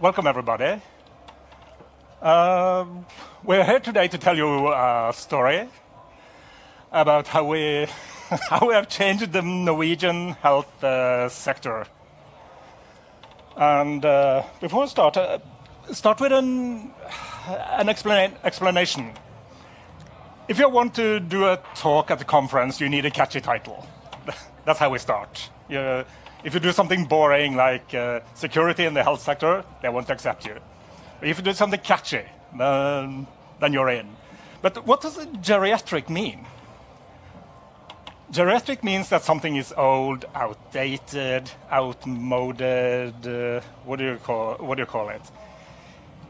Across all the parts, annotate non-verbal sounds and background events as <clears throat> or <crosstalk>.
welcome everybody. Um, we're here today to tell you a story about how we, <laughs> how we have changed the Norwegian health uh, sector. And uh, before we start, uh, start with an, an explana explanation. If you want to do a talk at the conference, you need a catchy title. <laughs> That's how we start. You, if you do something boring like uh, security in the health sector, they won't accept you. If you do something catchy, then, then you're in. But what does geriatric mean? Geriatric means that something is old, outdated, outmoded. Uh, what do you call what do you call it?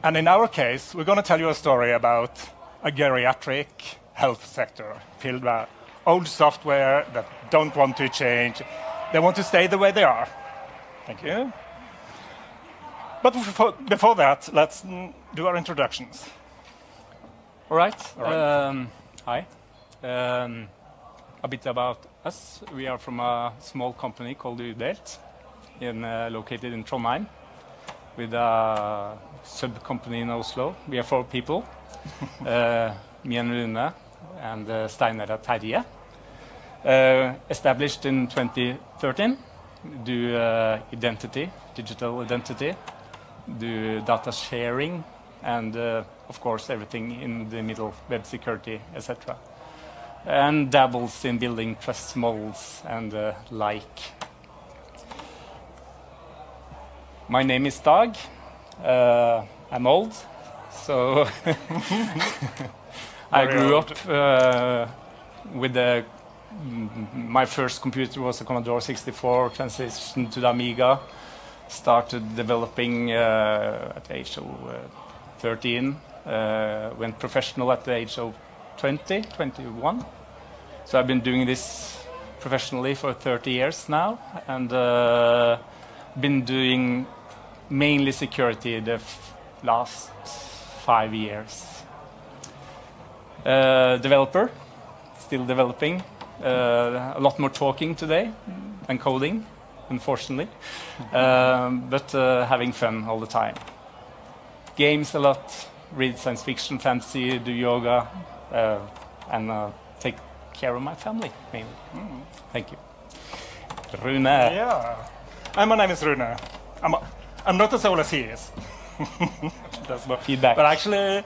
And in our case, we're going to tell you a story about a geriatric health sector filled by old software that don't want to change. They want to stay the way they are. Thank you. But before, that, let's do our introductions. All right. All right. Um, hi. Um, a bit about us. We are from a small company called Udelt, in, uh, located in Trondheim, with a sub company in Oslo. We are four people. <laughs> uh, me and Rune and uh, Steinar Terje. Uh, established in 2013, do uh, identity, digital identity, do data sharing, and uh, of course everything in the middle, web security, etc. And dabbles in building trust models and uh, like. My name is Dag. I'm old, so <laughs> I grew up with the my first computer was a Commodore 64, transitioned to the Amiga, started developing uh, at the age of uh, 13, uh, went professional at the age of 20, 21. So I've been doing this professionally for 30 years now, and uh, been doing mainly security the last five years. Uh, developer, still developing. Uh, a lot more talking today than coding, unfortunately, um, but uh, having fun all the time. Games a lot, read science fiction, fantasy, do yoga, uh, and uh, take care of my family mainly. Thank you. Rune. Yeah. And my name is Rune. I'm, I'm not as old as he is. That's not Feedback. But actually,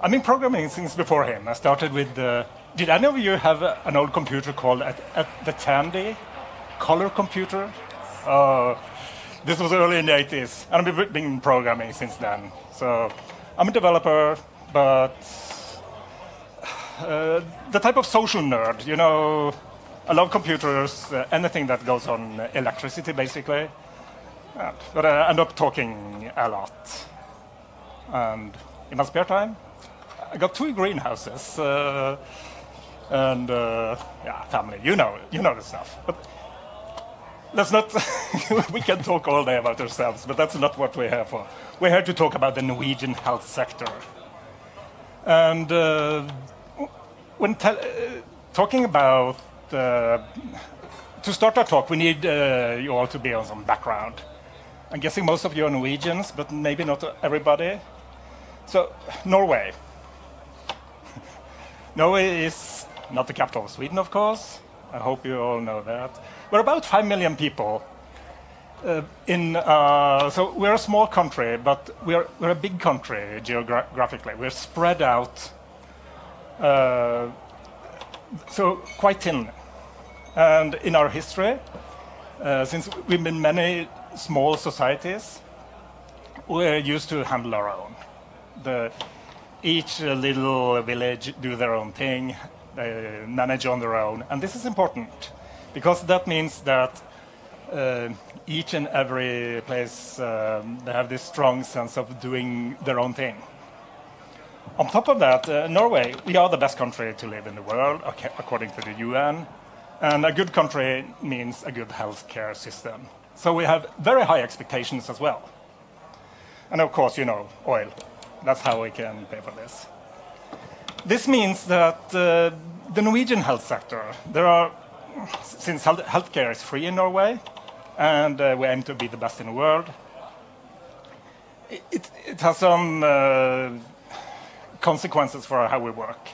I've been programming since before him. I started with the. Did any of you have a- an old computer called at, at the Tandy color computer? Uh, this was early in the 80s, and I've been, programming since then. So I'm a developer, but uh, the type of social nerd, you know, I love computers, uh, anything that goes on electricity, basically. Yeah, but I end up talking a lot. And in my spare time, I got two greenhouses uh, and uh, yeah, family. You know, you know the stuff. But let's not. <laughs> we can talk all day about ourselves, but that's not what we're here for. We're here to talk about the Norwegian health sector. And uh, when uh, talking about uh, to start our talk, we need uh, you all to be on some background. I'm guessing most of you are Norwegians, but maybe not everybody. So, Norway. <laughs> Norway is not the capital of Sweden, of course. I hope you all know that. We're about 5 million people. Uh, in, uh, so we're a small country, but we're, we're a big country geographically. We're spread out, uh, so quite thin. And in our history, uh, since we've been many small societies, we're used to handle our own. The, each little village do their own thing, they manage on their own, and this is important because that means that uh, each and every place um, they have this strong sense of doing their own thing. On top of that, uh, Norway, we are the best country to live in the world, ac- according to the UN. And a good country means a good healthcare system. So we have very high expectations as well. And of course, you know, oil. That's how we can pay for this. This means that uh, the Norwegian health sector, there are, since health- healthcare is free in Norway, and uh, we aim to be the best in the world, it, it has some uh, consequences for how we work.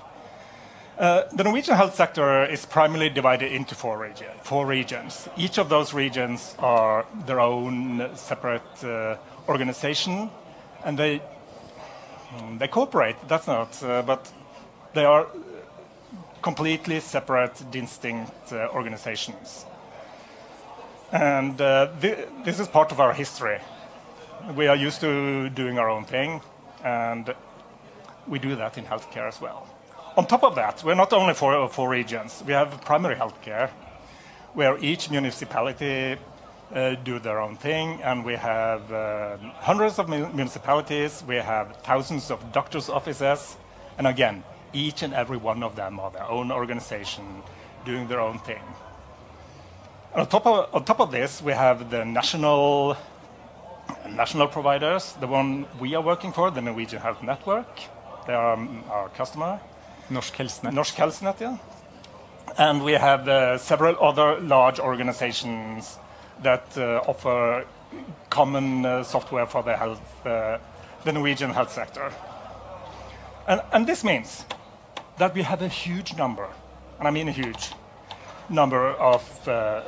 Uh, the Norwegian health sector is primarily divided into four, region, four regions. Each of those regions are their own separate uh, organization, and they mm, they cooperate. That's not, uh, but they are completely separate, distinct uh, organizations. And uh, th this is part of our history. We are used to doing our own thing, and we do that in healthcare as well. On top of that, we're not only for four regions. We have primary healthcare, where each municipality uh, do their own thing, and we have uh, hundreds of municipalities. We have thousands of doctors' offices, and again, each and every one of them are their own organization, doing their own thing. On top of, on top of this, we have the national national providers, the one we are working for, the Norwegian Health Network. They are um, our customer. Norsk Helsenet. Norsk yeah. And we have uh, several other large organizations that uh, offer common uh, software for the health, uh, the Norwegian health sector. And, and this means that we have a huge number, and I mean a huge number of uh,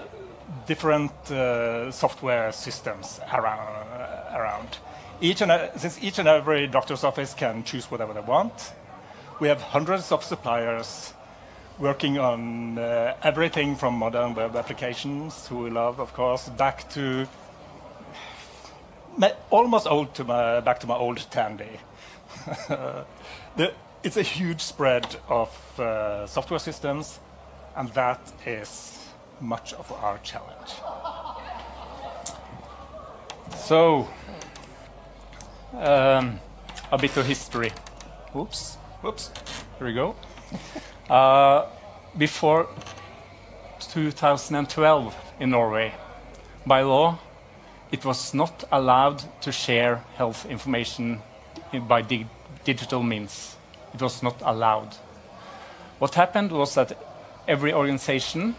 different uh, software systems around. around. Each and, since each and every doctor's office can choose whatever they want, we have hundreds of suppliers working on uh, everything from modern web applications, who we love, of course, back to my, almost old to my, back to my old Tandy. <laughs> the, it's a huge spread of uh, software systems, and that is much of our challenge. So, um, a bit of history. Oops. Whoops, here we go. <laughs> Uh, before 2012 in Norway, by law, it was not allowed to share health information by dig digital means. It was not allowed. What happened was that every organization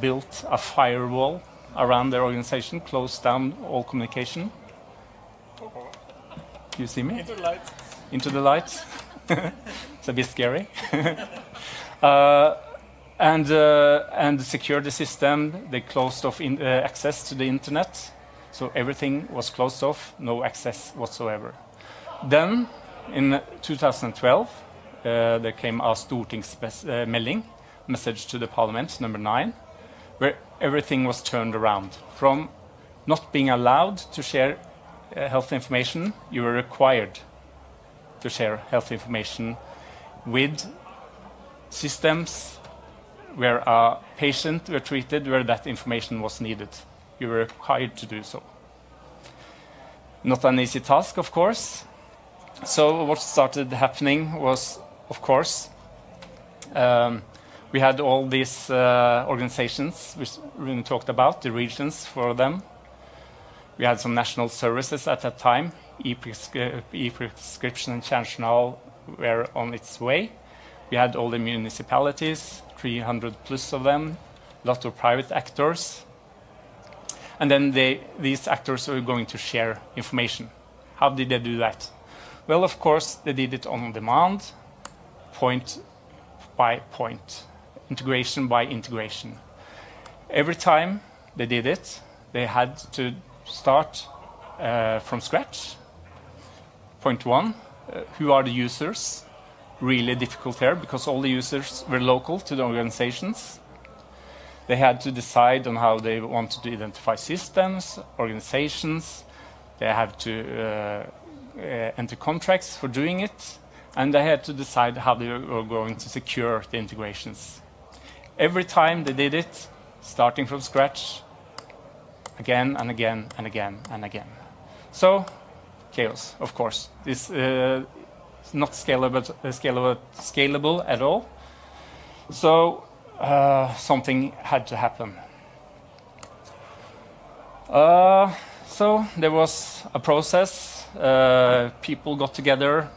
built a firewall around their organization, closed down all communication. You see me? Into the light. Into the light. <laughs> it's a bit scary. <laughs> uh, and uh, and secure the system. They closed off in, uh, access to the internet, so everything was closed off, no access whatsoever. Then, in 2012, uh, there came a stortingsmelding, message to the parliament, number nine, where everything was turned around. From not being allowed to share uh, health information, you were required to share health information with systems where a patient were treated where that information was needed. You were required to do so. Not an easy task, of course. So what started happening was, of course, um, we had all these uh, organizations which we talked about, the regions for them. We had some national services at that time, e-prescription and Kjernejournal were on its way. We had all the municipalities, 300 plus of them, a lot of private actors. And then they, these actors were going to share information. How did they do that? Well, of course, they did it on demand, point by point, integration by integration. Every time they did it, they had to start uh, from scratch Point one, uh, who are the users? Really difficult here because all the users were local to the organizations. They had to decide on how they wanted to identify systems, organizations. They have to uh, uh, enter contracts for doing it. And they had to decide how they were going to secure the integrations. Every time they did it, starting from scratch, again and again and again and again. So chaos, of course. It's, uh, it's not scalable, uh, scalable, scalable at all. So uh, something had to happen. Uh, so there was a process. Uh, people got together,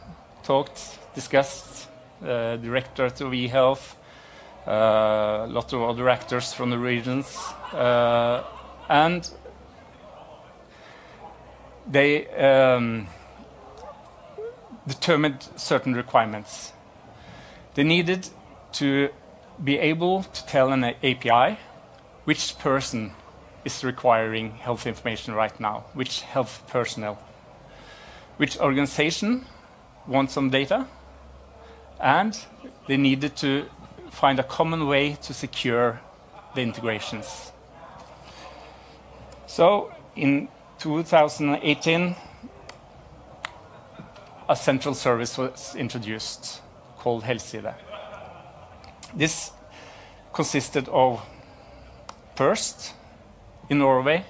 talked, discussed. Uh, director of eHealth, a lot of other actors from the regions, and they um, determined certain requirements. They needed to be able to tell an API which person is requiring health information right now, which health personnel, which organization wants some data, and they needed to find a common way to secure the integrations. So in 2018, a central service was introduced called HelseID. This consisted of first, in Norway,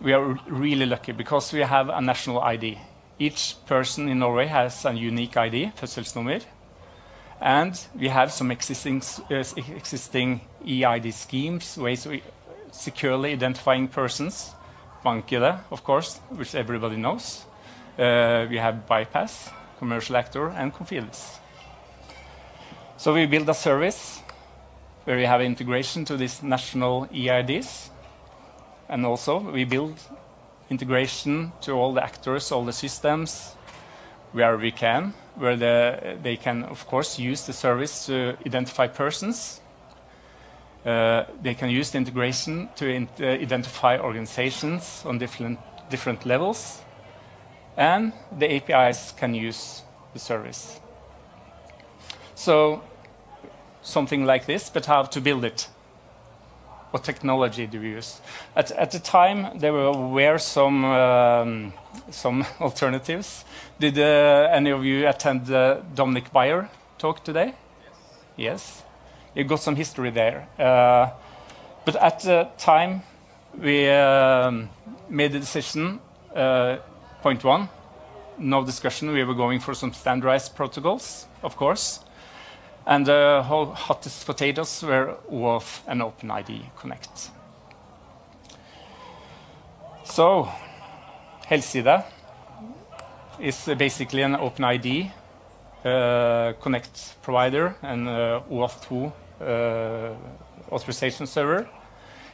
we are really lucky because we have a national ID. Each person in Norway has a unique ID, fødselsnummer, and we have some existing, uh, existing EID schemes, ways of securely identifying persons. BankID, of course, which everybody knows. Uh, we have Buypass, Commercial Actor, and Commfides. So we build a service where we have integration to these national EIDs. And also we build integration to all the actors, all the systems, where we can, where the, they can, of course, use the service to identify persons. Uh, they can use the integration to in, uh, identify organizations on different, different levels. And the APIs can use the service. So something like this, but how to build it. What technology do we use? At, at the time, there were some, um, some <laughs> alternatives. Did uh, any of you attend the Dominick Baier talk today? Yes. Yes. You got some history there. Uh, but at the time, we um, made the decision, uh, point one, no discussion. We were going for some standardized protocols, of course. And the hottest potatoes were OAuth and OpenID Connect. So, HelseID is basically an OpenID uh, Connect provider and uh, OAuth 2 uh, authorization server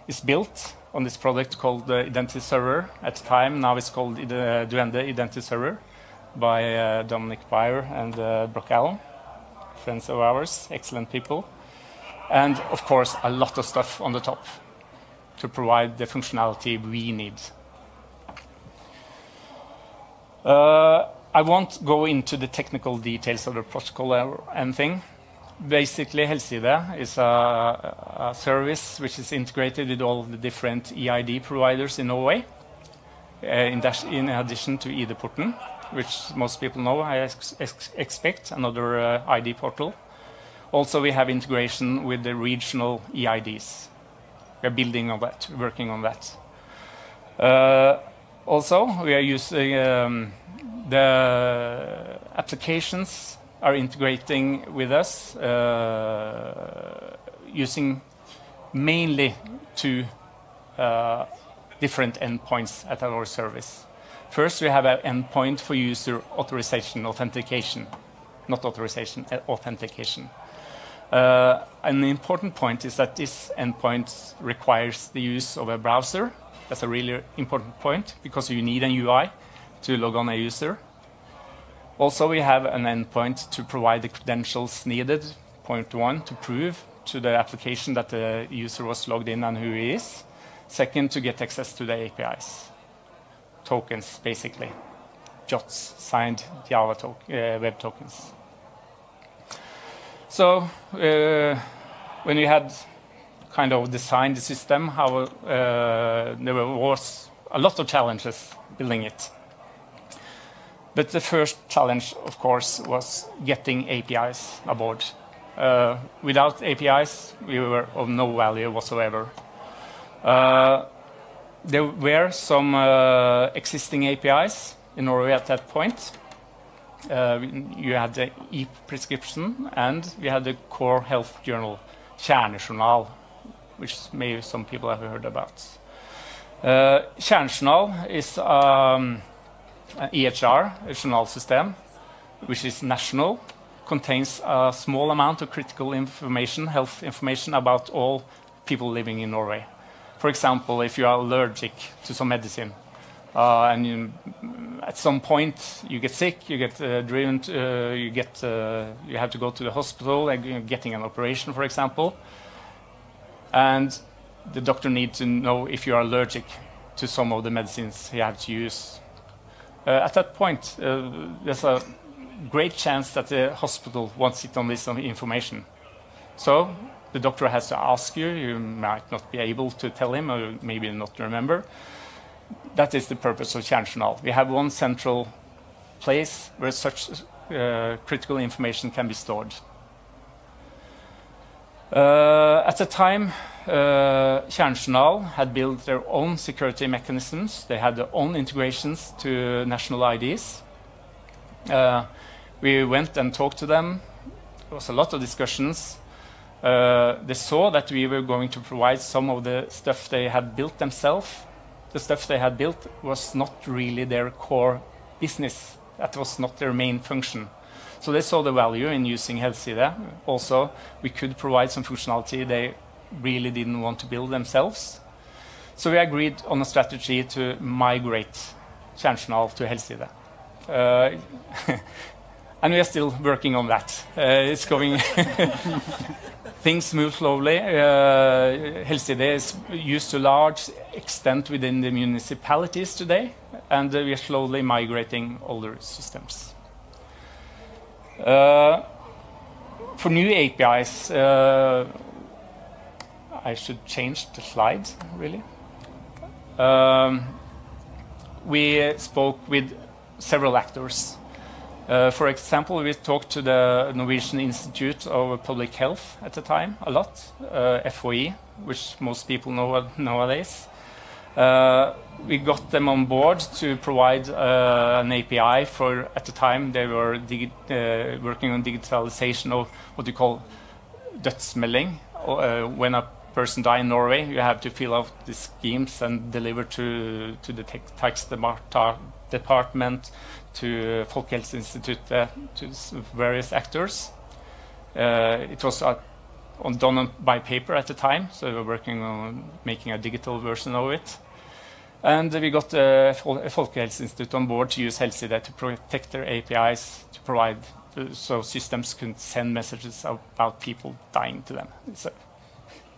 is built on this product called the Identity Server. At the time, now it's called the Duende Identity Server by uh, Dominick Baier and uh, Brock Allen friends of ours, excellent people. And of course, a lot of stuff on the top to provide the functionality we need. Uh, I won't go into the technical details of the protocol or anything. Basically, HelseID is a, a, service which is integrated with all the different EID providers in Norway, uh, in, in, addition to ID-porten which most people know, I ex ex expect, another uh, ID portal. Also, we have integration with the regional EIDs. We are building on that, working on that. Uh, also, we are using um, the applications are integrating with us uh, using mainly two uh, different endpoints at our service. First, we have an endpoint for user authorization, authentication, not authorization, uh, authentication. Uh, an important point is that this endpoint requires the use of a browser. That's a really important point because you need an UI to log on a user. Also, we have an endpoint to provide the credentials needed, point one, to prove to the application that the user was logged in and who he is. Second, to get access to the APIs tokens, basically. JWTs, signed Java to uh, web tokens. So uh, when we had kind of designed the system, how uh, there was a lot of challenges building it. But the first challenge, of course, was getting APIs aboard. Uh, without APIs, we were of no value whatsoever. Uh, there were some uh, existing APIs in Norway at that point. Uh, you had the e-prescription, and we had the core health journal, Kjernejournal, which maybe some people have heard about. Uh, Kjernejournal is um, an EHR, a journal system, which is national, contains a small amount of critical information, health information about all people living in Norway. For example, if you are allergic to some medicine uh, and, you, at some point you get sick, you get uh, driven, to, uh, you get, uh, you have to go to the hospital, you're getting an operation, for example, and the doctor needs to know if you are allergic to some of the medicines he has to use. Uh, at that point, uh, there's a great chance that the hospital wants it on this information. So the doctor has to ask you. You might not be able to tell him, or maybe not remember. That is the purpose of Kjernejournal. We have one central place where such uh, critical information can be stored. Uh, at the time, uh, had built their own security mechanisms. They had their own integrations to national IDs. Uh, we went and talked to them. There was a lot of discussions. Uh, they saw that we were going to provide some of the stuff they had built themselves. The stuff they had built was not really their core business. That was not their main function. So they saw the value in using HelseID. Also, we could provide some functionality they really didn't want to build themselves. So we agreed on a strategy to migrate Kjernejournal to HelseID. Uh, <laughs> and we are still working on that. Uh, it's going. <laughs> things move slowly. Uh, HelseID is used to large extent within the municipalities today, and uh, we are slowly migrating older systems. Uh, for new APIs, I should change the slide, really. Um, we spoke with several actors. Uh, for example, we talked to the Norwegian Institute of Public Health at the time a lot, uh, FHI, which most people know nowadays. Uh, we got them on board to provide uh, an API for, at the time, they were uh, working on digitalization of what you call dødsmelding. Uh, when a person dies in Norway, you have to fill out the schemes and deliver to, to the tax department, to Folkehelseinstituttet, to various actors. Uh, it was uh, on, done by paper at the time, so we were working on making a digital version of it. And we got uh, Folkehelseinstituttet on board to use HelseID to protect their APIs, to provide uh, so systems can send messages about people dying to them. It's a,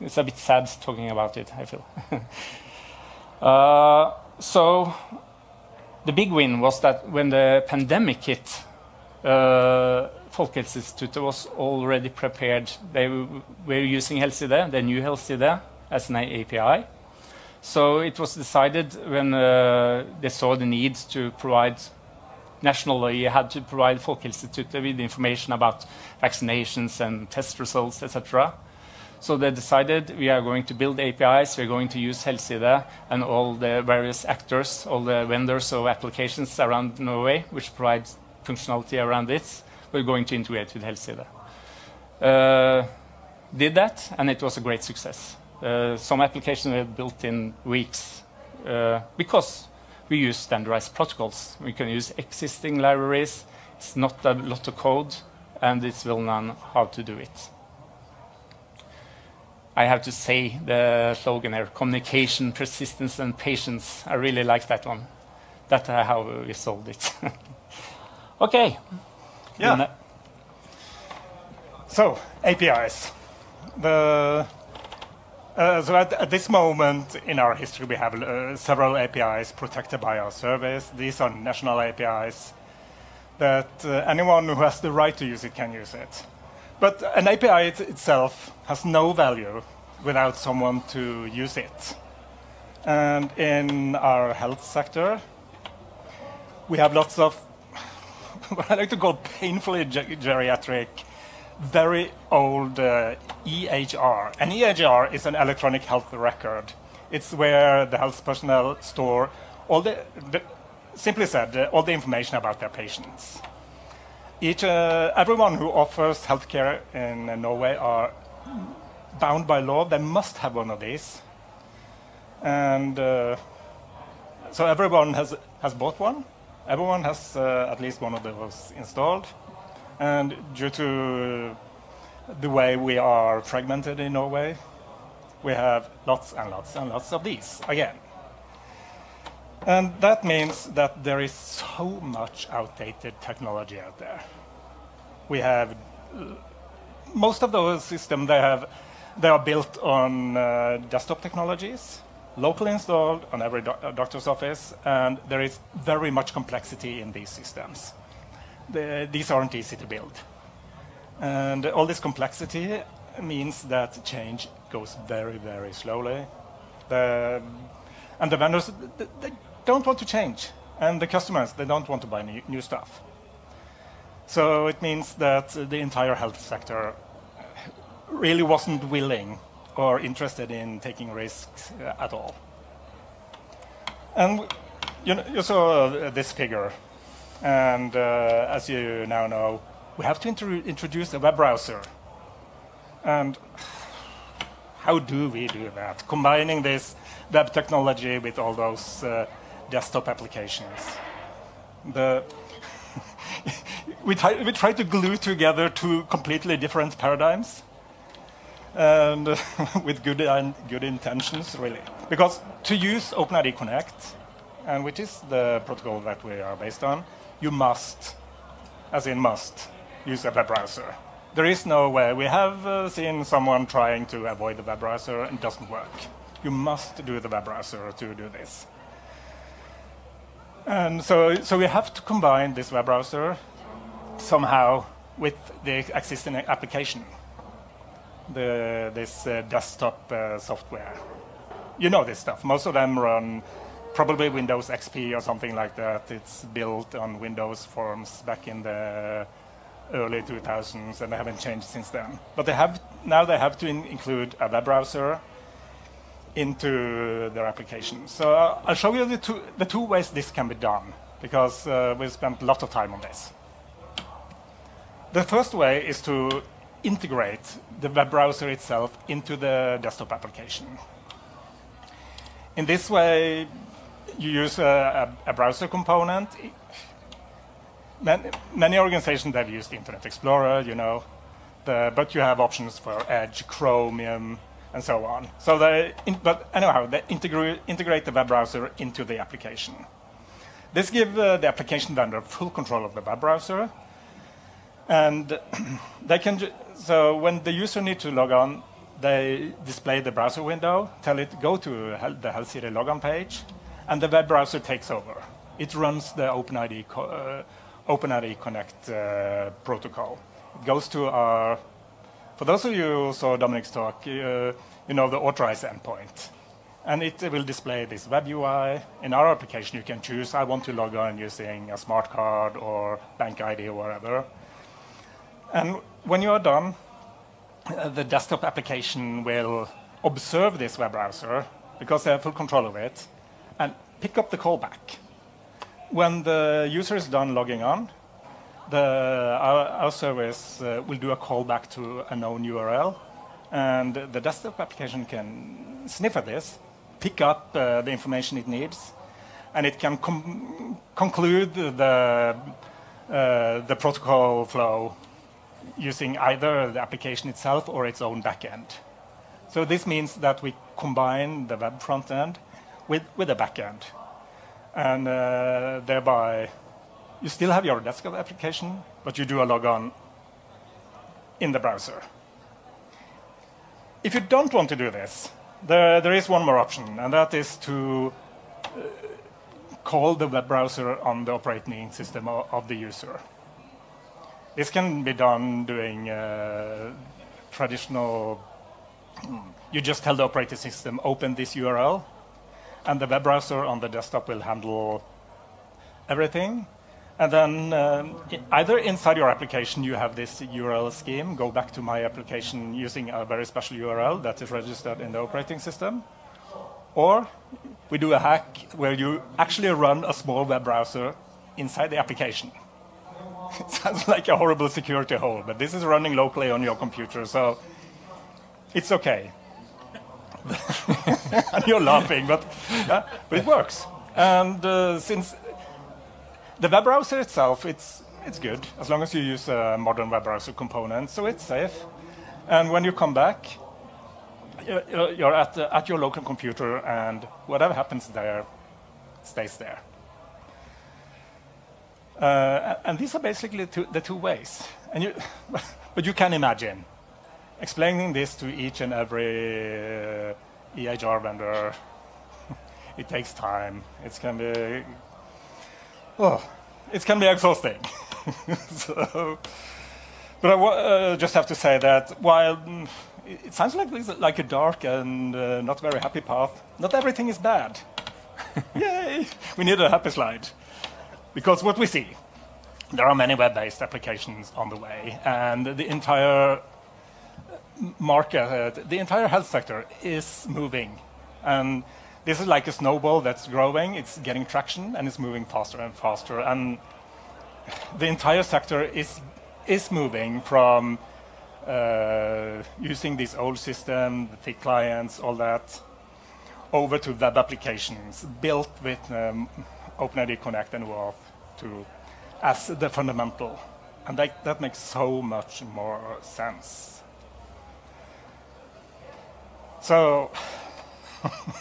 it's a bit sad talking about it, I feel. <laughs> uh, so the big win was that when the pandemic hit, uh, Folkehelseinstituttet was already prepared. They were using HelseID, they knew HelseID as an API. So it was decided when uh, they saw the need to provide nationally, you had to provide Folkehelseinstituttet with information about vaccinations and test results, etc. So they decided we are going to build APIs, we're going to use HelseID and all the various actors, all the vendors of applications around Norway, which provide functionality around this, we're going to integrate with HelseID. Uh, did that, and it was a great success. Uh, some applications were built in weeks uh, because we use standardized protocols. We can use existing libraries. It's not a lot of code, and it's well known how to do it. I have to say the slogan here, communication, persistence, and patience. I really like that one. That's how we solved it. <laughs> okay. Yeah. So, APIs. The, uh, so at, at, this moment in our history, we have uh, several APIs protected by our service. These are national APIs that uh, anyone who has the right to use it can use it. But an API it itself has no value without someone to use it. And in our health sector, we have lots of <laughs> what I like to call painfully geriatric, very old uh, EHR. An EHR is an electronic health record. It's where the health personnel store all the, the simply said, uh, all the information about their patients. Each, uh, everyone who offers healthcare in uh, Norway are bound by law. They must have one of these. And uh, so everyone has, has bought one. Everyone has uh, at least one of those installed. And due to the way we are fragmented in Norway, we have lots and lots and lots of these again. And that means that there is so much outdated technology out there. We have most of those systems they have they are built on uh, desktop technologies, locally installed on every do doctor's office, and there is very much complexity in these systems. The, these aren't easy to build. And all this complexity means that change goes very, very slowly. The, and the vendors, they don't want to change. And the customers, they don't want to buy new, new stuff. So it means that the entire health sector really wasn't willing or interested in taking risks uh, at all. And you, know, you saw uh, this figure, and uh, as you now know, we have to introduce a web browser. And <sighs> how do we do that? Combining this web technology with all those uh, desktop applications. The <laughs> we, try, we try to glue together two completely different paradigms and <laughs> with good, good intentions, really. Because to use OpenID Connect, and which is the protocol that we are based on, you must, as in must, use a web browser. There is no way. We have uh, seen someone trying to avoid the web browser and it doesn't work. You must do the web browser to do this. And so, so we have to combine this web browser somehow with the existing application, the, this uh, desktop uh, software. You know this stuff. Most of them run probably Windows XP or something like that. It's built on Windows forms back in the early 2000s, and they haven't changed since then. But they have now they have to in include a web browser into their application. So uh, I'll show you the two, the two ways this can be done, because uh, we spent a lot of time on this. The first way is to integrate the web browser itself into the desktop application. In this way, you use a, a, a browser component. Many, many, organizations have used Internet Explorer, you know, the, but you have options for Edge, Chromium, and so on. So they, in, but anyhow, they integrate, integrate the web browser into the application. This gives uh, the application vendor full control of the web browser, and <clears throat> they can. So when the user needs to log on, they display the browser window, tell it go to the HelseID logon page, and the web browser takes over. It runs the OpenID, uh, OpenID Connect uh, protocol. It goes to our for those of you who saw Dominick's talk, uh, you know the authorize endpoint. And it will display this web UI. In our application, you can choose, I want to log on using a smart card or bank ID or whatever. And when you are done, the desktop application will observe this web browser because they have full control of it and pick up the callback. When the user is done logging on, the, our, our, service uh, will do a callback to a known URL, and the desktop application can sniff at this, pick up uh, the information it needs, and it can conclude the, uh, the protocol flow using either the application itself or its own backend. So this means that we combine the web front end with, with the backend, and uh, thereby you still have your desktop application, but you do a logon in the browser. If you don't want to do this, there, there is one more option, and that is to uh, call the web browser on the operating system of, of the user. This can be done doing uh, traditional, hmm, you just tell the operating system, open this URL, and the web browser on the desktop will handle everything. And then um, either inside your application you have this URL scheme, go back to my application using a very special URL that is registered in the operating system. Or we do a hack where you actually run a small web browser inside the application. it <laughs> sounds like a horrible security hole, but this is running locally on your computer, so it's okay. <laughs> And you're laughing, but, but it works. And uh, since the web browser itself, it's, it's good, as long as you use a modern web browser component, so it's safe. And when you come back, you're at, at your local computer, and whatever happens there stays there. Uh, and these are basically two, the two ways. And you, <laughs> but you can imagine explaining this to each and every uh, EHR vendor. <laughs> it takes time. It can be, oh, it can be exhausting. <laughs> so, but I uh, just have to say that while mm, it sounds like like a dark and uh, not very happy path, not everything is bad. <laughs> Yay! We need a happy slide. Because what we see, there are many web-based applications on the way, and the entire market, uh, the entire health sector is moving. And this is like a snowball that's growing, it's getting traction, and it's moving faster and faster. And the entire sector is, is moving from uh, using this old system, the thick clients, all that, over to web applications built with um, OpenID Connect and OAuth 2 as the fundamental. And that, that makes so much more sense. So, <laughs>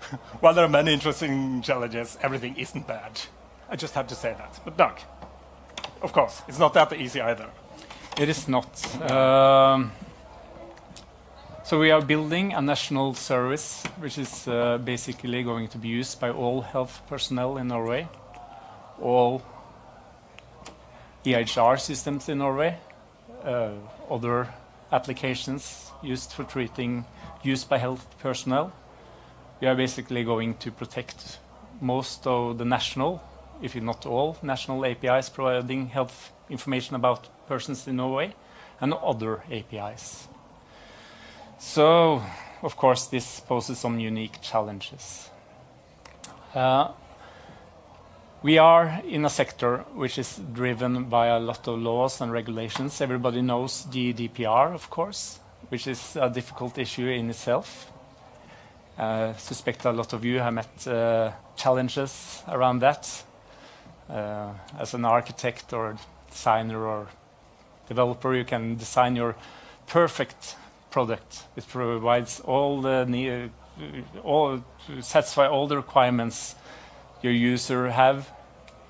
<laughs> while there are many interesting challenges, everything isn't bad. I just have to say that. But Dag, of course, it's not that easy either. It is not. Um, so we are building a national service, which is uh, basically going to be used by all health personnel in Norway, all EHR systems in Norway, uh, other applications used for treating used by health personnel. We are basically going to protect most of the national, if not all, national APIs providing health information about persons in Norway and other APIs. So, of course, this poses some unique challenges. Uh, we are in a sector which is driven by a lot of laws and regulations. Everybody knows GDPR, of course, which is a difficult issue in itself. I uh, suspect a lot of you have met uh, challenges around that. Uh, as an architect or designer or developer, you can design your perfect product. It provides all the all satisfy all the requirements your user have,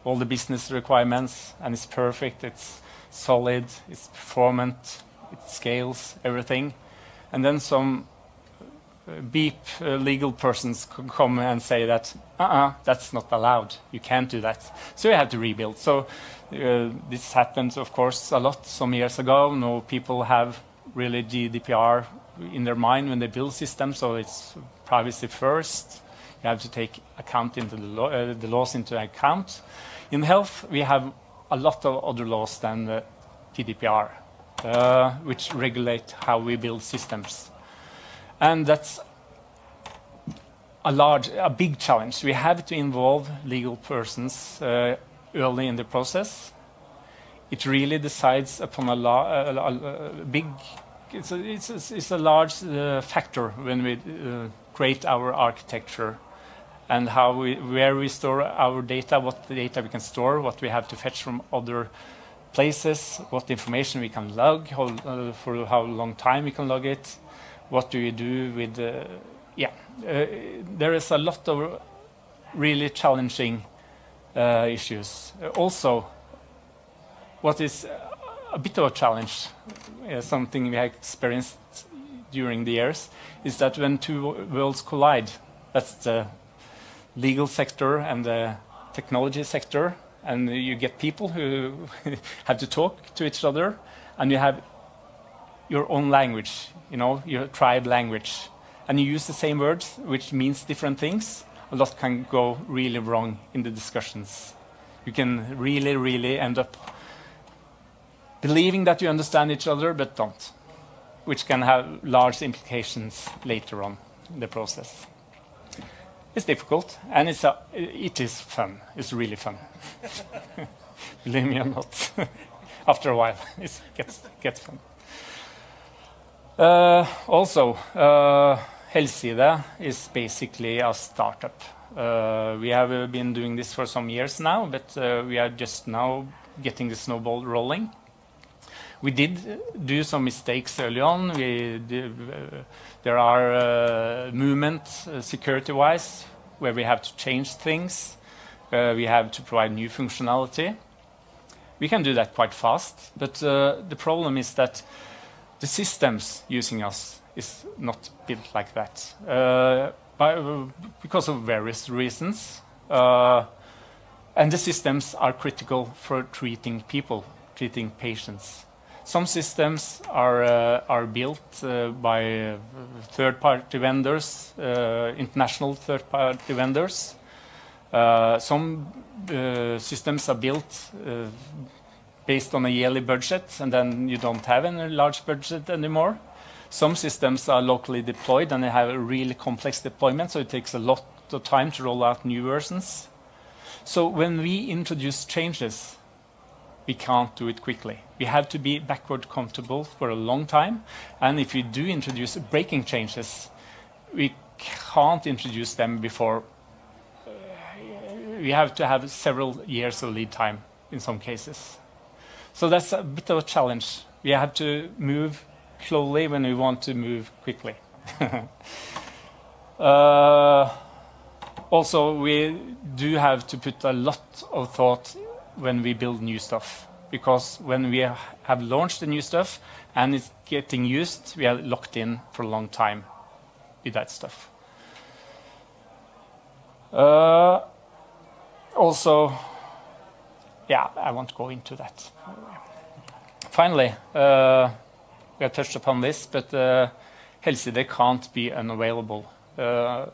all the business requirements, and it's perfect. It's solid. It's performant. It scales everything, and then some uh, beep uh, legal persons come and say that uh-uh, that's not allowed. You can't do that. So you have to rebuild. So uh, this happened, of course, a lot some years ago. No people have really GDPR in their mind when they build systems, so it's privacy first. You have to take account into the, uh, the laws into account. In health, we have a lot of other laws than the GDPR, uh, which regulate how we build systems. That's a large, a big challenge. We have to involve legal persons uh, early in the process. It really decides upon a, big it's a, large uh, factor when we uh, create our architecture and where we store our data, what data we can store, what we have to fetch from other places, what information we can log, for how long time we can log it, what do you do with, uh, yeah, uh, there is a lot of really challenging uh, issues. also, what is a bit of a challenge, uh, something we have experienced during the years, is that when two worlds collide, that's the legal sector and the technology sector, and you get people who <laughs> have to talk to each other, and you have your own language, you know, your tribe language, and you use the same words, which means different things. A lot can go really wrong in the discussions. You can really, really end up believing that you understand each other but don't, which can have large implications later on in the process. It's difficult, and it's a, it is fun. It's really fun. <laughs> Believe me or not. <laughs> After a while, <laughs> it gets, gets fun. Uh, also, uh, HelseID is basically a startup. Uh, we have uh, been doing this for some years now, but uh, we are just now getting the snowball rolling. We did uh, do some mistakes early on. There are movements security-wise where we have to change things, we have to provide new functionality. We can do that quite fast, but the problem is that the systems using us is not built like that uh, by, because of various reasons. Uh, and the systems are critical for treating people, treating patients. Some systems are, uh, are built uh, by third-party vendors, uh, international third-party vendors. Uh, some uh, systems are built uh, based on a yearly budget, and then you don't have any large budget anymore. Some systems are locally deployed, and they have a really complex deployment, so it takes a lot of time to roll out new versions. So when we introduce changes, we can't do it quickly. We have to be backward compatible for a long time. And if we do introduce breaking changes, we can't introduce them before. We have to have several years of lead time in some cases. So that's a bit of a challenge. We have to move slowly when we want to move quickly. <laughs> uh, also, we do have to put a lot of thought when we build new stuff. Because when we have launched the new stuff and it's getting used, we are locked in for a long time with that stuff. Uh, also, yeah, I won't go into that. Finally, uh, we have touched upon this, but uh, Helside can't be unavailable. Uh,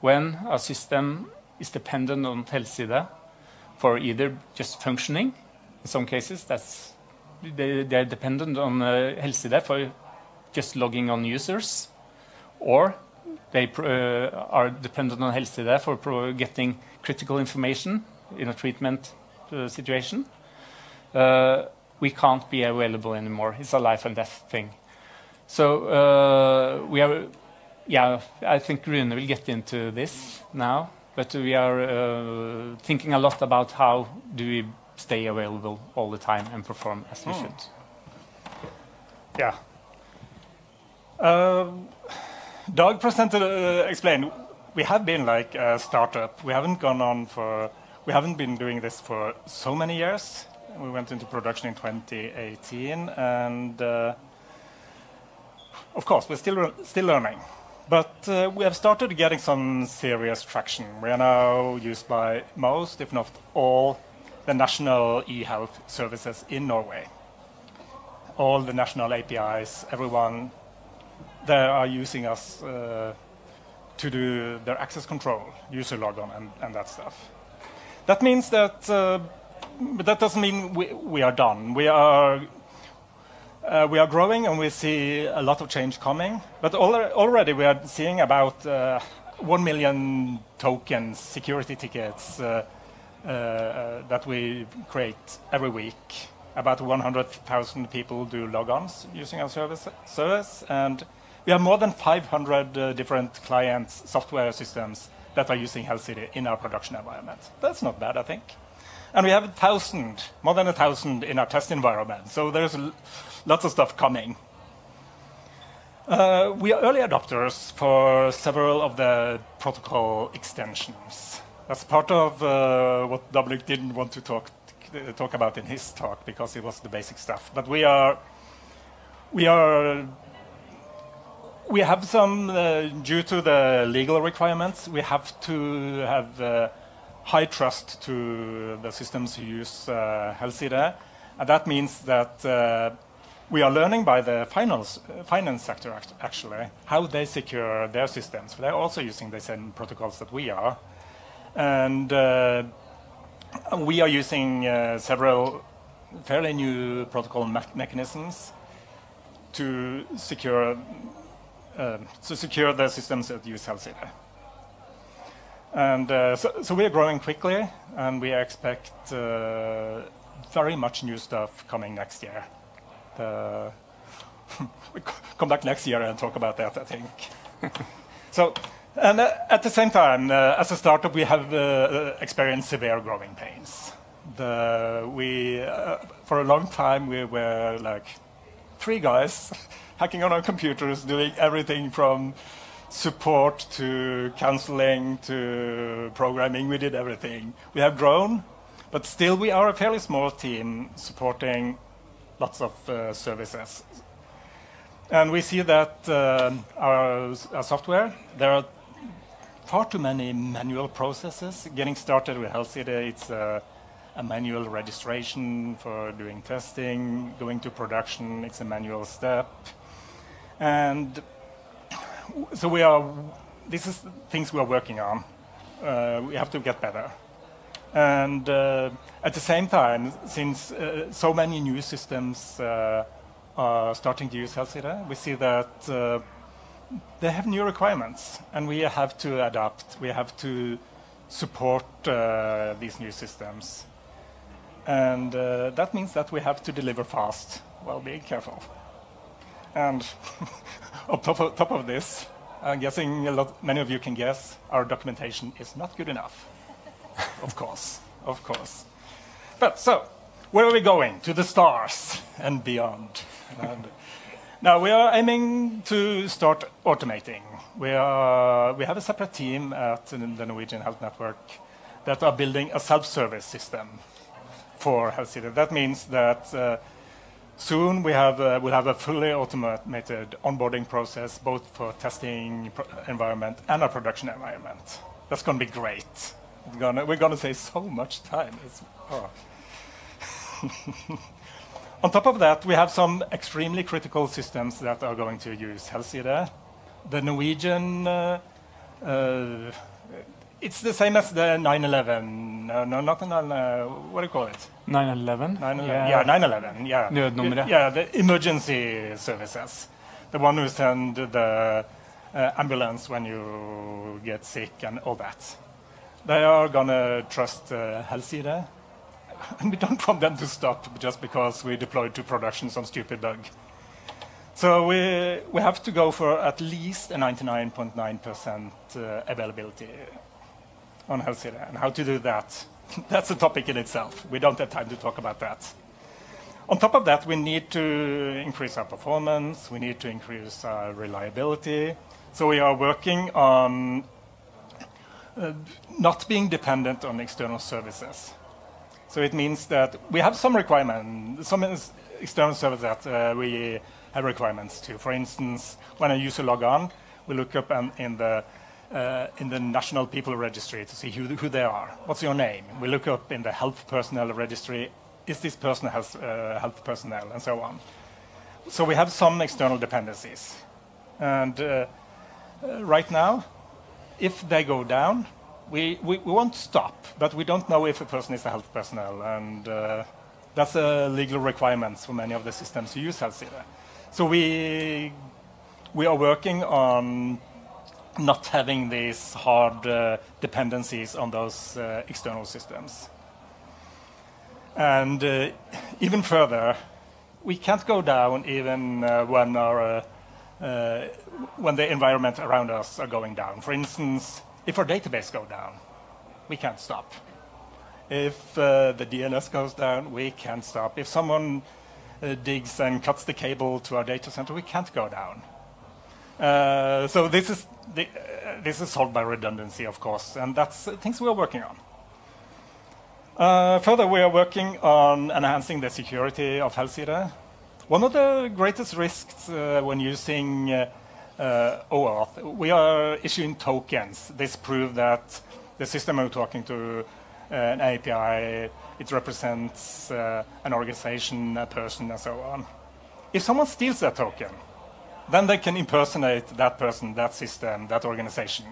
when a system is dependent on Helside, for either just functioning. In some cases, that's they, they're dependent on uh, Helside for just logging on users, or they uh, are dependent on Helside for getting critical information in a treatment situation. Uh, we can't be available anymore. It's a life and death thing. So uh, we are, yeah, I think Rune will get into this now but we are uh, thinking a lot about how do we stay available all the time and perform as we hmm. should. Yeah. Uh, Dag presented, uh, explained, we have been like a startup. We haven't gone on for, we haven't been doing this for so many years. We went into production in 2018, and uh, of course, we're still, still learning. But uh, we have started getting some serious traction. We are now used by most, if not all, the national e-health services in Norway. All the national APIs, everyone, they are using us uh, to do their access control, user logon, and, and that stuff. That means that, uh, that doesn't mean we, we are done. We are uh, we are growing, and we see a lot of change coming. But already we are seeing about uh, 1 million tokens, security tickets, uh, that we create every week. About 100,000 people do logons using our service, and we have more than 500 different clients, software systems that are using HelseID in our production environment. That's not bad, I think. And we have a 1,000, more than a 1,000 in our test environment. So there's lots of stuff coming. Uh, we are early adopters for several of the protocol extensions. That's part of uh, what Dominick didn't want to talk, talk about in his talk because it was the basic stuff. But we are we are, we have some, uh, due to the legal requirements, we have to have uh, high trust to the systems who use uh, HelseID. And that means that uh, we are learning by the finance, finance sector, actually, how they secure their systems. They're also using the same protocols that we are. And uh, we are using uh, several fairly new protocol me mechanisms to secure, uh, to secure the systems that use HelseID. And uh, so, so, we are growing quickly, and we expect uh, very much new stuff coming next year. Uh, <laughs> we come back next year and talk about that, I think. <laughs> so, and uh, at the same time, uh, as a startup, we have uh, experienced severe growing pains. The, we, uh, for a long time, we were like three guys <laughs> hacking on our computers, doing everything from support to counseling to programming. We did everything. We have grown, but still we are a fairly small team supporting lots of uh, services. And we see that uh, our, our, software, there are far too many manual processes. Getting started with HelseID, it's a, a manual registration for doing testing. Going to production, it's a manual step. And so we are, this is things we are working on. Uh, we have to get better. And uh, at the same time, since uh, so many new systems uh, are starting to use HelseID, we see that uh, they have new requirements, and we have to adapt. We have to support uh, these new systems. And that means that we have to deliver fast while being careful. And <laughs> on top of, top of this, I'm guessing a lot, many of you can guess, our documentation is not good enough. <laughs> of course, of course. But so, where are we going? To the stars and beyond. and <laughs> now we are aiming to start automating. We, are, we have a separate team at the Norwegian Health Network that are building a self-service system for HelseID. That means that uh, Soon we have, uh, we'll have a fully automated onboarding process, both for testing environment and our production environment. That's going to be great. Gonna, we're going to save so much time. Oh. <laughs> On top of that, we have some extremely critical systems that are going to use HelseID. The Norwegian uh, uh, it's the same as the 911. No, no, not the 9, uh, what do you call it? 911? 911. Yeah, yeah 911. Yeah. Nødnummeret. Yeah, the emergency services. The one who send the uh, ambulance when you get sick and all that. They are gonna trust uh, HealthCD. <laughs> And we don't want them to stop just because we deployed to production some stupid bug. So we, we have to go for at least a 99.9% uh, availability on HelseID and how to do that. <laughs> That's a topic in itself. We don't have time to talk about that. On top of that, we need to increase our performance. We need to increase our reliability. So we are working on uh, not being dependent on external services. So it means that we have some requirements, some external services that uh, we have requirements to. For instance, when a user log on, we look up in the uh, in the National People Registry to see who, who, they are. What's your name? We look up in the health personnel registry. Is this person has uh, health personnel and so on? So we have some external dependencies. And uh, uh right now, if they go down, we, we, we, won't stop, but we don't know if a person is a health personnel. And uh, that's a legal requirement for many of the systems who use HelseID. So we, we are working on not having these hard uh, dependencies on those uh, external systems. And uh, even further, we can't go down even uh, when, our, uh, uh, when the environment around us are going down. For instance, if our database go down, we can't stop. If the DNS goes down, we can't stop. If someone digs and cuts the cable to our data center, we can't go down. Uh, so this is the, uh, this is solved by redundancy, of course, and that's uh, things we are working on. Uh, further, we are working on enhancing the security of HelseID. One of the greatest risks uh, when using OAuth, we are issuing tokens. This proves that the system we're talking to an API, it represents an organization, a person, and so on. If someone steals that token, then they can impersonate that person, that system, that organization.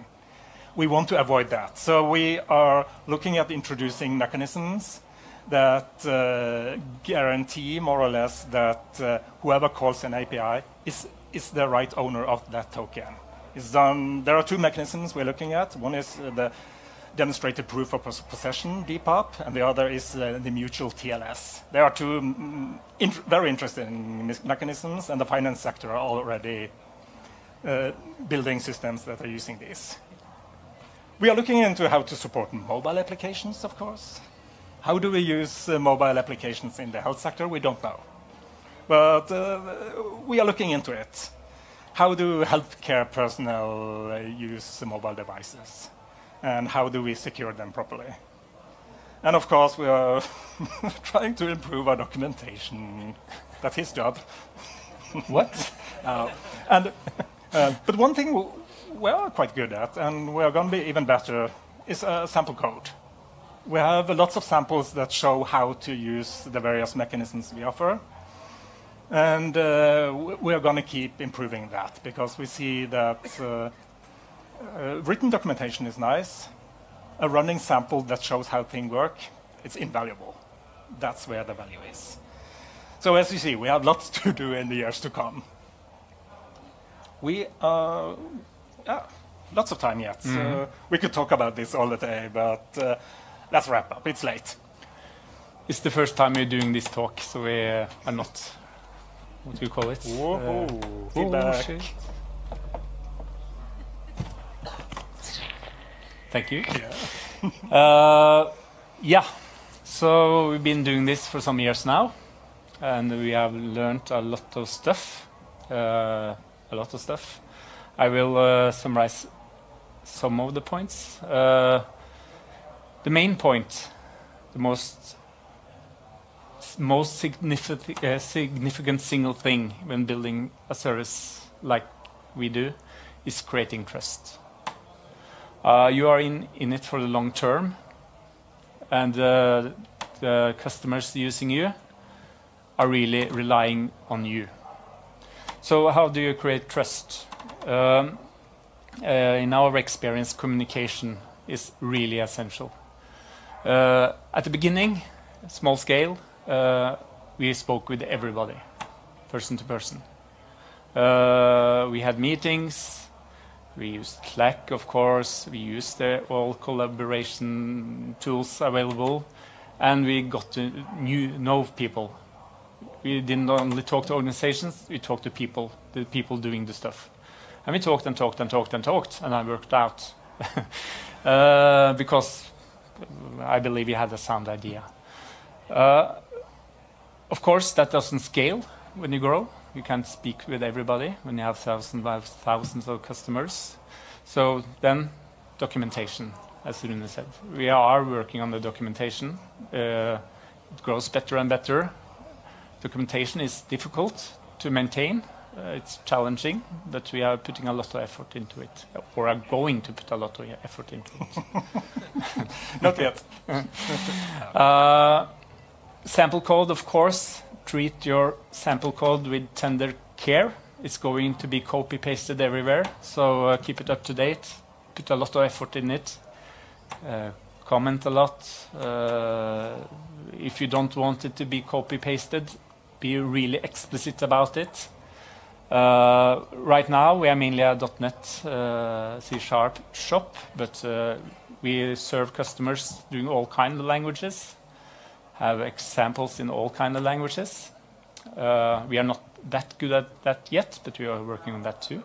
We want to avoid that. So we are looking at introducing mechanisms that uh, guarantee more or less that uh, whoever calls an API is, is the right owner of that token. Done, there are two mechanisms we're looking at. One is uh, the demonstrated proof of possession, DPoP, and the other is uh, the mutual TLS. There are two mm, int very interesting mechanisms, and the finance sector are already uh, building systems that are using these. We are looking into how to support mobile applications, of course. How do we use uh, mobile applications in the health sector? We don't know. But uh, we are looking into it. how do healthcare personnel uh, use mobile devices? And how do we secure them properly? And of course, we are <laughs> trying to improve our documentation. That's his job. What? <laughs> Uh, and, uh, but one thing we are quite good at, and we are going to be even better, is uh, sample code. We have lots of samples that show how to use the various mechanisms we offer. And uh, we are going to keep improving that because we see that uh, uh, written documentation is nice. A running sample that shows how things work, it's invaluable. That's where the value is. So as you see, we have lots <laughs> to do in the years to come. We uh, yeah, lots of time yet. Mm -hmm. we could talk about this all the day, but uh, let's wrap up. It's late. It's the first time we're doing this talk, so we are not what do you call it? Whoa, uh, feedback. Thank you. Yeah. <laughs> uh, yeah. So we've been doing this for some years now, and we have learned a lot of stuff. Uh, a lot of stuff. I will uh, summarize some of the points. Uh, the main point, the most most significant, uh, significant single thing when building a service like we do is creating trust. Uh, you are in, it for the long term, and uh, the customers using you are really relying on you. So how do you create trust? Um, uh, in our experience, communication is really essential. At the beginning, small scale, we spoke with everybody, person to person. We had meetings. We used Slack, of course. We used the, all collaboration tools available, and we got to new, know people. We didn't only talk to organizations; we talked to people, the people doing the stuff. And we talked and talked and talked and talked, and I worked out <laughs> uh, because I believe we had a sound idea. Uh, of course, that doesn't scale when you grow. You can't speak with everybody when you have thousands, thousands of customers. So then, documentation, as Rune said. We are working on the documentation. Uh, it grows better and better. Documentation is difficult to maintain. Uh, it's challenging, but we are putting a lot of effort into it, or are going to put a lot of effort into it. <laughs> Not yet. <laughs> uh, sample code, of course, treat your sample code with tender care. It's going to be copy pasted everywhere, so uh, keep it up to date. Put a lot of effort in it. Uh, comment a lot. Uh, if you don't want it to be copy pasted, be really explicit about it. Uh, right now, we are mainly a .NET uh, C Sharp shop, but uh, we serve customers doing all kinds of languages have examples in all kind of languages. Uh, we are not that good at that yet, but we are working on that too.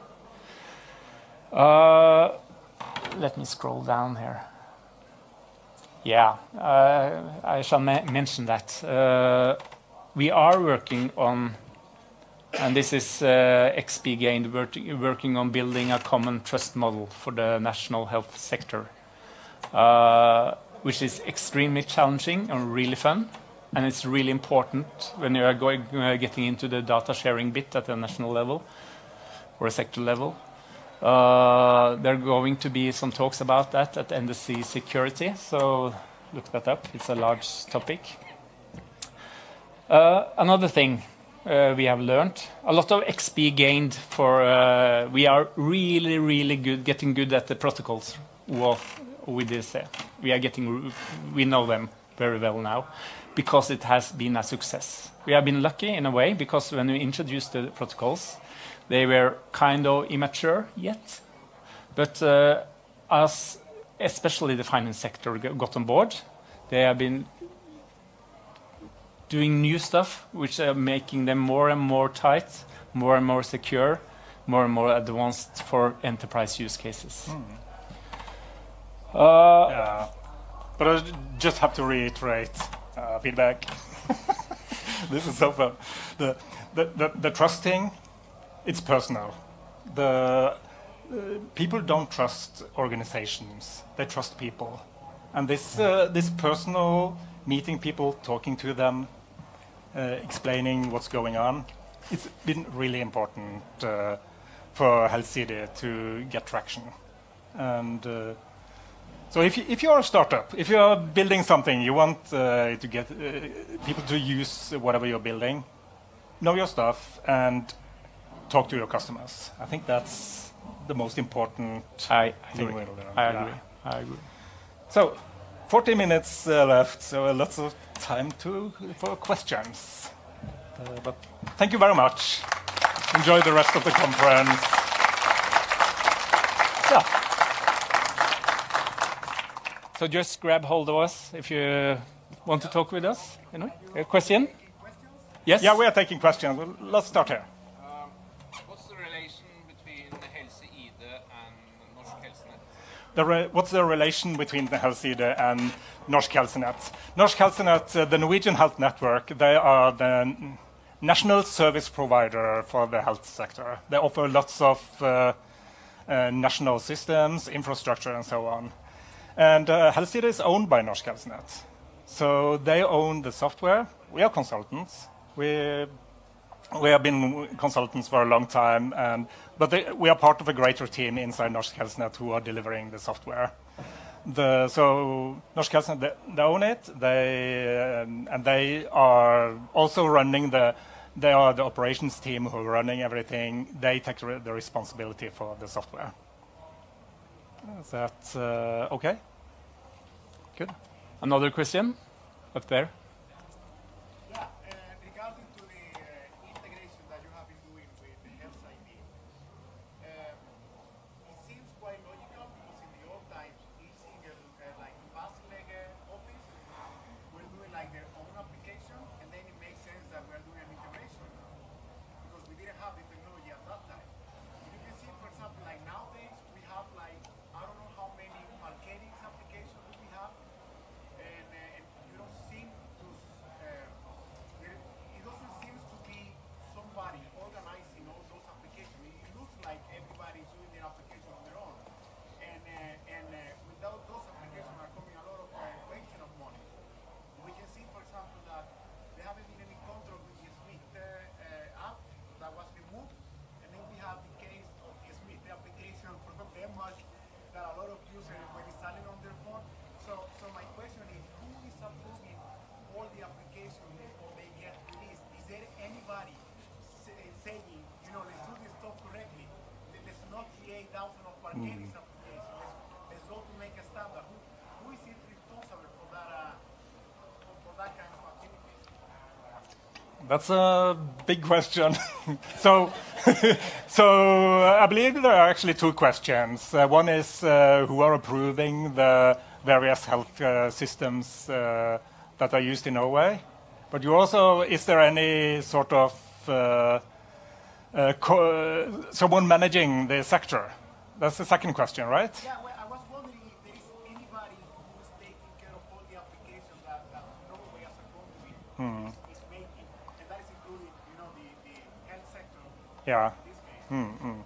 Uh, let me scroll down here. Yeah, uh, I shall mention that. Uh, we are working on, and this is uh, XP Gained, working on building a common trust model for the national health sector. Uh, which is extremely challenging and really fun. And it's really important when you are going, uh, getting into the data sharing bit at the national level or a sector level. Uh, there are going to be some talks about that at NDC Security, so look that up. It's a large topic. Uh, another thing uh, we have learned, a lot of XP gained for, uh, we are really, really good, getting good at the protocols with this. Uh, we are getting, we know them very well now because it has been a success. We have been lucky in a way because when we introduced the protocols, they were kind of immature yet. But uh, as especially the finance sector got on board, they have been doing new stuff which are making them more and more tight, more and more secure, more and more advanced for enterprise use cases. Mm. Uh, yeah. But I just have to reiterate uh, feedback. <laughs> this is so fun. The, the, the, the trusting, it's personal. The uh, people don't trust organizations; they trust people, and this uh, this personal meeting people, talking to them, uh, explaining what's going on, it's been really important uh, for City to get traction, and. So if, you, if you're a startup, if you're building something, you want uh, to get uh, people to use whatever you're building, know your stuff and talk to your customers. I think that's the most important I thing. agree. I Yeah. agree. I agree. So, 40 minutes uh, left, so lots of time to for questions. Uh, but thank you very much. Enjoy the rest of the conference. Yeah. So just grab hold of us if you want to talk with us. You know, a question? Yes. Yeah, we are taking questions. Well, Let's start here. Um, What's the relation between HelseID and Norsk Helsenett? The re- what's the relation between the HelseID and Norsk Helsenett? Norsk Helsenett, uh, the Norwegian Health Network, they are the national service provider for the health sector. They offer lots of uh, uh, national systems, infrastructure, and so on. And uh, is owned by Norsk Helsenett. So they own the software. We are consultants. We we have been consultants for a long time, and but they, we are part of a greater team inside Norsk Helsenett who are delivering the software. The, so Norsk Helsenett they, they own it, they um, and they are also running the. They are the operations team who are running everything. They take the responsibility for the software. Is that uh, okay? Good. Another question up there. Yeah, uh, regarding to the uh, integration that you have been doing with the Health ID, um, it seems quite logical because in the old times, each single uh, like Basel office were doing like their own application, and then it makes sense that we're doing an integration because we didn't have the technology at that time. You can see, for example, like nowadays we have like I don't know how many marketing applications do we have, and, uh, and you don't seem to uh, there, it doesn't seem to be somebody organizing all those applications. It, it looks like everybody's doing their application on their own, and uh, and uh, without those applications are coming a lot of uh, wasting of money. We can see, for example, that there haven't been any control with the Smith uh, uh, app that was removed, and then we have the case of the Smith application from Denmark that a lot of users were installing on their phone. So, so my question is, who is approving all the applications before they get released? Is there anybody say, saying, you know, let's do this stuff correctly? Let- Let's not create thousands of marketing applications. Let's, let's go to make a standard. Who, who is it responsible for that, uh, for, for that kind of activities? That's a big question. <laughs> so, <laughs> so uh, I believe there are actually two questions. Uh, one is uh, who are approving the various health uh, systems uh, that are used in Norway, but you also is there any sort of uh, someone managing the sector? That's the second question, right? Yeah, well, I was wondering if there is anybody who is taking care of all the applications that, that Norway as a country is, is making, and that is including, you know, the, the health sector Yeah. in this case. Hmm, hmm.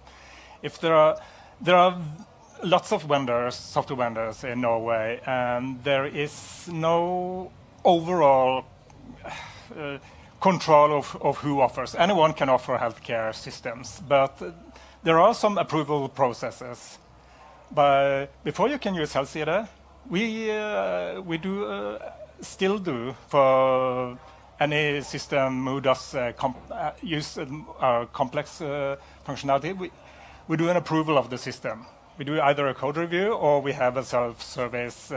if there are there are lots of vendors, software vendors in Norway, and there is no overall uh, control of, of who offers. Anyone can offer healthcare systems, but there are some approval processes. But before you can use HelseID, we uh, we do uh, still do for any system who does uh, uh, use um, uh, complex uh, functionality. We, we do an approval of the system. We do either a code review or we have a self-service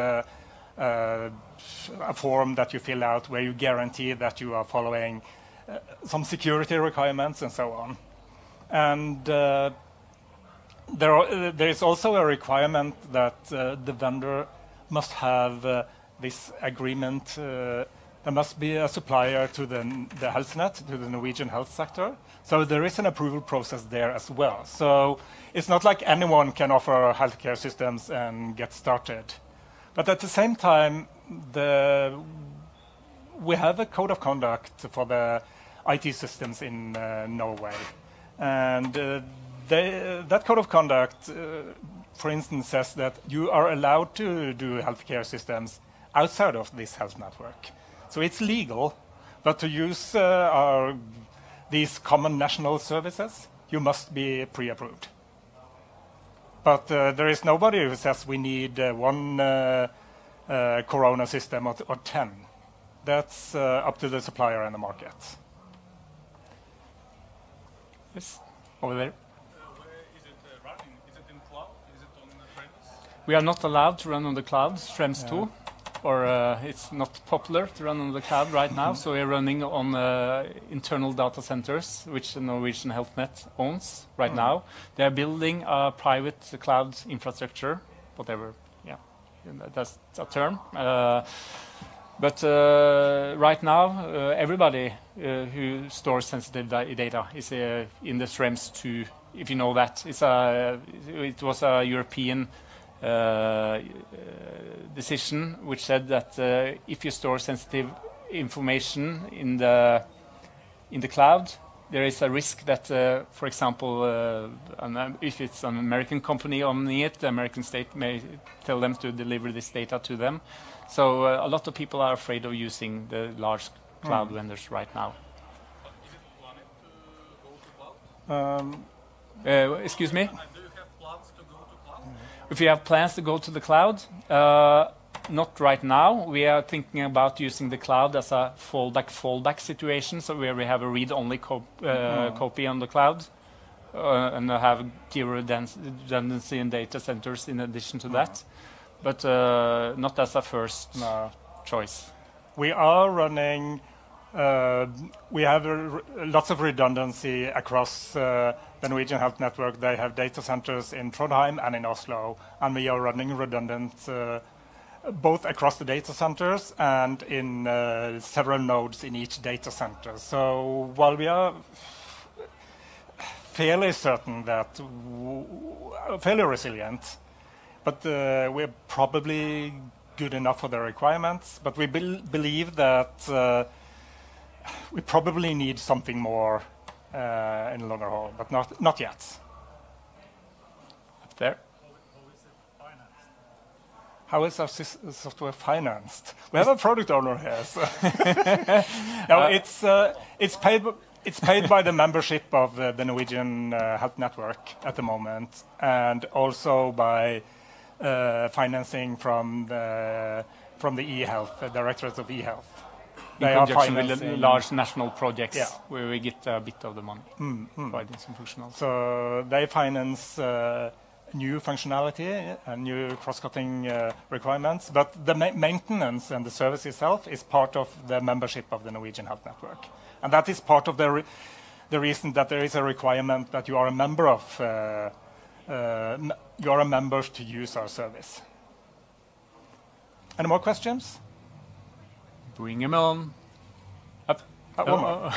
a form that you fill out where you guarantee that you are following some security requirements and so on. And uh, there, are, there is also a requirement that uh, the vendor must have uh, this agreement. Uh, there must be a supplier to the, the health net, to the Norwegian health sector. So there is an approval process there as well. So it's not like anyone can offer healthcare systems and get started. But at the same time, the, we have a code of conduct for the IT systems in uh, Norway. And uh, they, that code of conduct, uh, for instance, says that you are allowed to do healthcare systems outside of this health network. So it's legal, but to use uh, our, these common national services, you must be pre-approved. But uh, there is nobody who says we need uh, one uh, uh, Corona system or, or 10. That's uh, up to the supplier and the market. Yes, over there. Is it uh, running? Is it in cloud? Is it on the premise? We are not allowed to run on the cloud, Schrems 2, or uh, it's not popular to run on the cloud right now. So we're running on uh, internal data centers, which the Norwegian HealthNet owns right now. They are building a private cloud infrastructure, whatever, yeah, that's a term. Uh, right now, uh, everybody uh, who stores sensitive data is uh, in the Schrems 2, if you know that. It was a European uh, uh, decision which said that uh, if you store sensitive information in the, in the cloud, there is a risk that, uh, for example, uh, if it's an American company owning it, the American state may tell them to deliver this data to them. So uh, a lot of people are afraid of using the large cloud vendors right now. Is it planning to go to cloud? Um, Uh, excuse me? Do you have plans to go to cloud? If you have plans to go to the cloud, uh, not right now. We are thinking about using the cloud as a fallback fallback situation, so where we have a read-only co- uh, copy on the cloud, uh, and have zero redundancy redundancy in data centers in addition to that, but uh, not as a first no. choice. We are running. Uh, we have lots of redundancy across uh, the Norwegian Health Network. They have data centers in Trondheim and in Oslo, and we are running redundant uh, both across the data centers and in uh, several nodes in each data center. So while we are fairly certain that fairly resilient, but uh, we're probably good enough for the requirements. But we bel believe that uh, we probably need something more uh, in the longer haul, but not not yet. Up there. How is our software financed? We have a product owner here. So. <laughs> no, it's uh, it's paid. It's paid by the membership of uh, the Norwegian uh, Health Network at the moment, and also by uh, financing from the from the eHealth, the Directorate of eHealth. In They are conjunction with the large national projects, Yeah. where we get a bit of the money, providing some functionality. So they finance uh, new functionality and new cross-cutting uh, requirements, but the ma- maintenance and the service itself is part of the membership of the Norwegian Health Network, and that is part of the re- the reason that there is a requirement that you are a member of. Uh, uh, you are a member to use our service. Any more questions? Bring them on. Up. Uh, one more.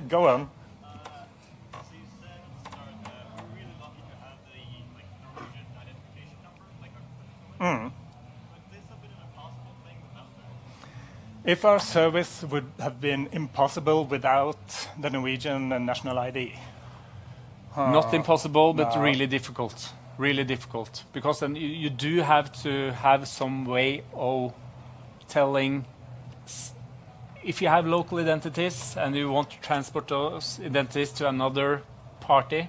<laughs> Go on. So you said at the start that we're really lucky to have the like Norwegian identification number, like our Would this have been an impossible thing without that? If our service would have been impossible without the Norwegian and national ID, Not impossible, but really difficult. Really difficult. Because then you, you do have to have some way of telling. If you have local identities and you want to transport those identities to another party,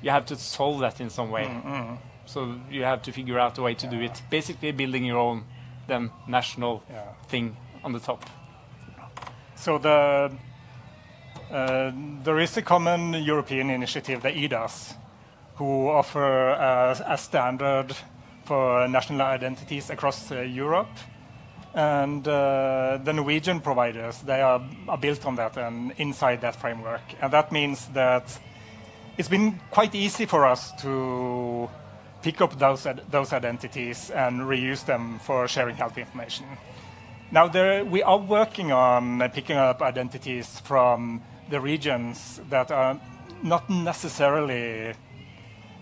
you have to solve that in some way. Mm-hmm. So you have to figure out a way to do it. Basically, building your own then national Yeah. thing on the top. So the there is a common European initiative, the eIDAS, who offer a, a standard for national identities across uh, Europe. And uh, the Norwegian providers, they are, are built on that and inside that framework. And that means that it's been quite easy for us to pick up those, those identities and reuse them for sharing health information. Now, there, we are working on uh, picking up identities from the regions that are not necessarily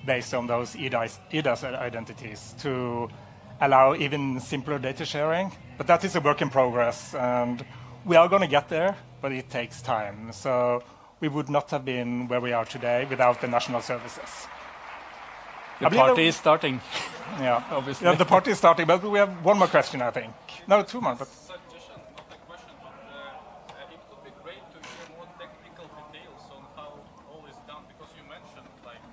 based on those eIDAS, eIDAS identities to allow even simpler data sharing. But that is a work in progress, and we are going to get there, but it takes time. So we would not have been where we are today without the national services. The I party is starting. Yeah, <laughs> Obviously. Yeah, the party is starting, but we have one more question, I think. No, two more. But Suggestion, not a question, but uh, uh, it would be great to hear more technical details on how all is done, because you mentioned like NASA talk, talk,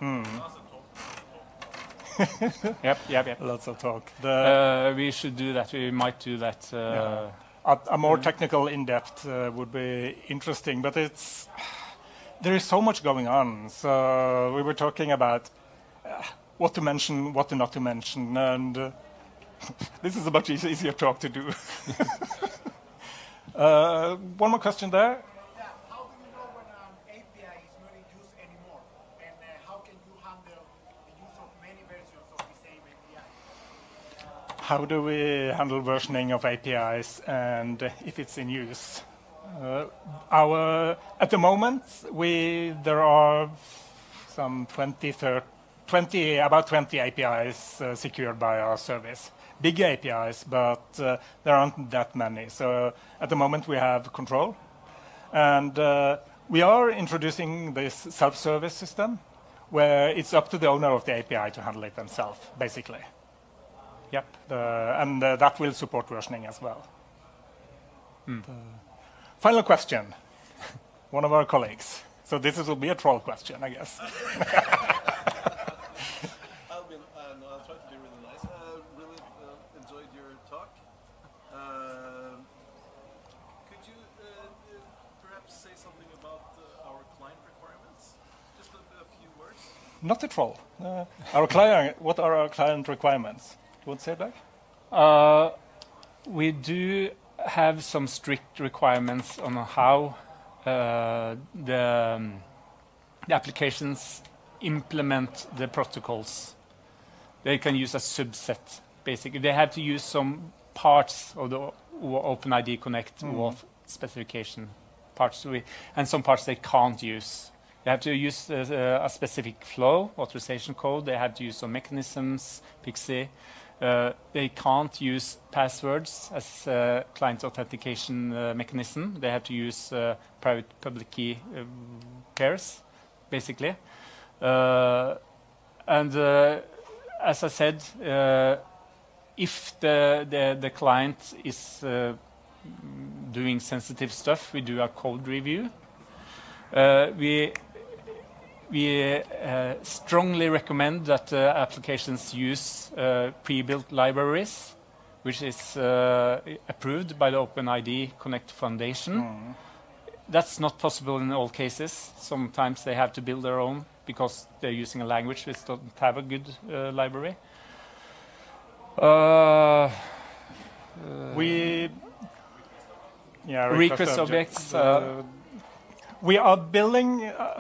Yep, yep, yep. lots of talk. Uh, we should do that. We might do that. Uh, Yeah. a, a more technical in-depth uh, would be interesting, but it's there is so much going on. So we were talking about uh, what to mention, what to not to mention, and uh, <laughs> this is a much easier talk to do. <laughs> uh, one more question there. Yeah, how do you know when an API is not in use anymore? And uh, how can you handle the use of many versions of the same API? How do we handle versioning of APIs and if it's in use? Uh, our, at the moment, we, there are some 20, 30, 20 about 20 APIs uh, secured by our service. Big APIs, but uh, there aren't that many. So at the moment, we have control. And uh, we are introducing this self-service system where it's up to the owner of the API to handle it themselves, basically. Yep, the, and uh, that will support versioning as well. The final question, <laughs> one of our colleagues. So this is, will be a troll question, I guess. <laughs> Albin, uh, no, I'll try to be really nice. Uh, really uh, enjoyed your talk. Um could you uh, uh, perhaps say something about uh, our client requirements? Just a, a few words. Not a troll. Uh, our client, what are our client requirements? Do you want to say it back? Uh, we do have some strict requirements on how uh, the, um, the applications implement the protocols. They can use a subset, basically. They have to use some parts of the OpenID Connect OAuth specification parts, we, and some parts they can't use. They have to use uh, a specific flow, authorization code. They have to use some mechanisms, PKCE. Uh, they can't use passwords as uh, client authentication uh, mechanism. They have to use uh, private public key pairs, basically. And as I said, if the, the, the client is doing sensitive stuff, we do a code review. We we uh, strongly recommend that uh, applications use uh, pre-built libraries, which is uh, approved by the OpenID Connect Foundation. That's not possible in all cases. Sometimes they have to build their own because they're using a language which doesn't have a good library. Uh, We, yeah, Request objects, uh, we are building. Uh,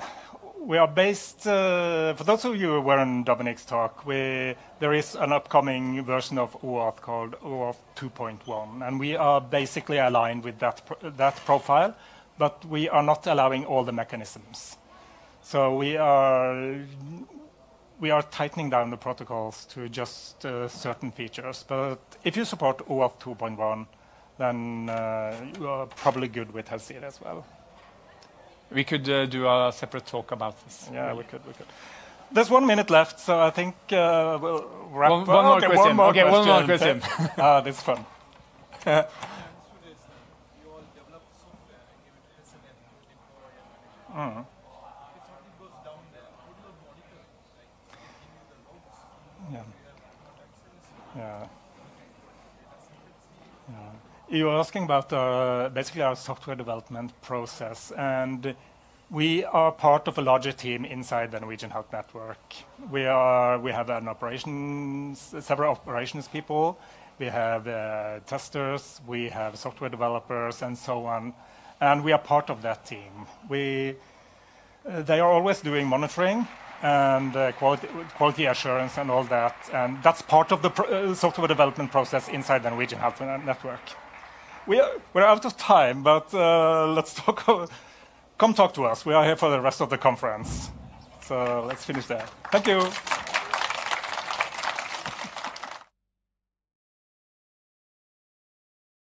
we are based. Uh, for those of you who were in Dominick's talk, we, there is an upcoming version of OAuth called OAuth 2.1, and we are basically aligned with that pro- that profile, but we are not allowing all the mechanisms. So we are we are tightening down the protocols to just uh, certain features. But if you support OAuth 2.1, then uh, you are probably good with HelseID as well. We could uh, do a separate talk about this. Yeah, we could. We could. There's one minute left, so I think uh, we'll wrap One- up. one more okay, question. One more Okay, one more question. <laughs> ah, this is fun. <laughs> Mm. Yeah. Yeah. You were asking about uh, basically our software development process, and we are part of a larger team inside the Norwegian Health Network. We are we have an operations several operations people, we have uh, testers, we have software developers, and so on, and we are part of that team. We uh, they are always doing monitoring and uh, quality, quality assurance and all that, and that's part of the uh, software development process inside the Norwegian Health Network. We are, we're out of time, but uh, let's talk. <laughs> Come talk to us. We are here for the rest of the conference. So let's finish there. Thank you.